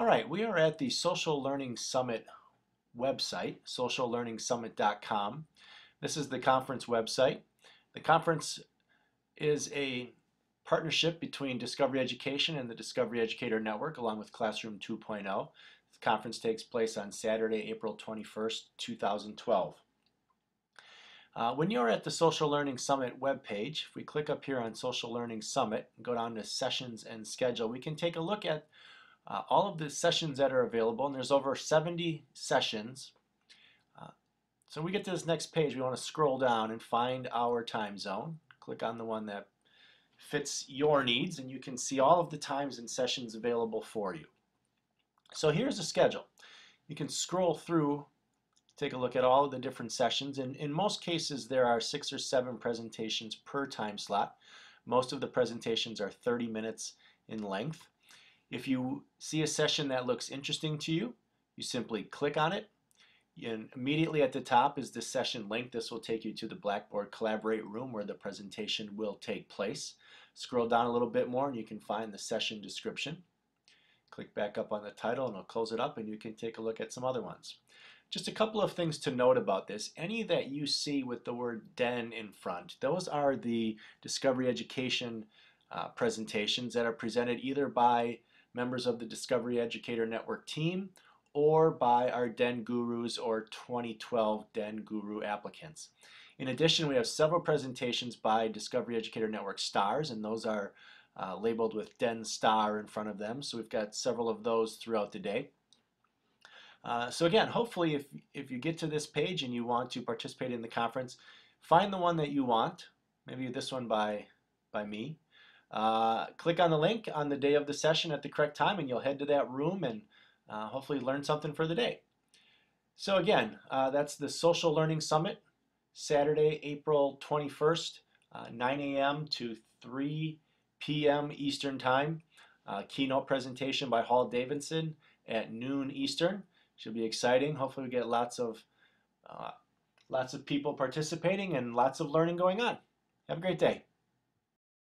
All right, we are at the Social Learning Summit website, sociallearningsummit.com. This is the conference website. The conference is a partnership between Discovery Education and the Discovery Educator Network along with Classroom 2.0. The conference takes place on Saturday, April 21st, 2012. Uh, when you're at the Social Learning Summit webpage, if we click up here on Social Learning Summit and go down to Sessions and Schedule, we can take a look at uh, all of the sessions that are available, and there's over 70 sessions. Uh, so we get to this next page, we want to scroll down and find our time zone. Click on the one that fits your needs, and you can see all of the times and sessions available for you. So here's the schedule. You can scroll through, take a look at all of the different sessions, and in most cases there are six or seven presentations per time slot. Most of the presentations are 30 minutes in length. If you see a session that looks interesting to you, you simply click on it. And immediately at the top is the session link. This will take you to the Blackboard Collaborate room where the presentation will take place. Scroll down a little bit more and you can find the session description. Click back up on the title and it'll close it up and you can take a look at some other ones. Just a couple of things to note about this. Any that you see with the word DEN in front, those are the Discovery Education uh, presentations that are presented either by members of the Discovery Educator Network team, or by our DEN Gurus or 2012 DEN Guru applicants. In addition, we have several presentations by Discovery Educator Network stars, and those are uh, labeled with DEN star in front of them. So we've got several of those throughout the day. Uh, so again, hopefully if, if you get to this page and you want to participate in the conference, find the one that you want, maybe this one by, by me, uh, click on the link on the day of the session at the correct time and you'll head to that room and uh, hopefully learn something for the day. So again, uh, that's the Social Learning Summit, Saturday, April 21st, uh, 9 a.m. to 3 p.m. Eastern Time. Uh, keynote presentation by Hall Davidson at noon Eastern. Should be exciting. Hopefully we get lots of lots of people participating and lots of learning going on. Have a great day.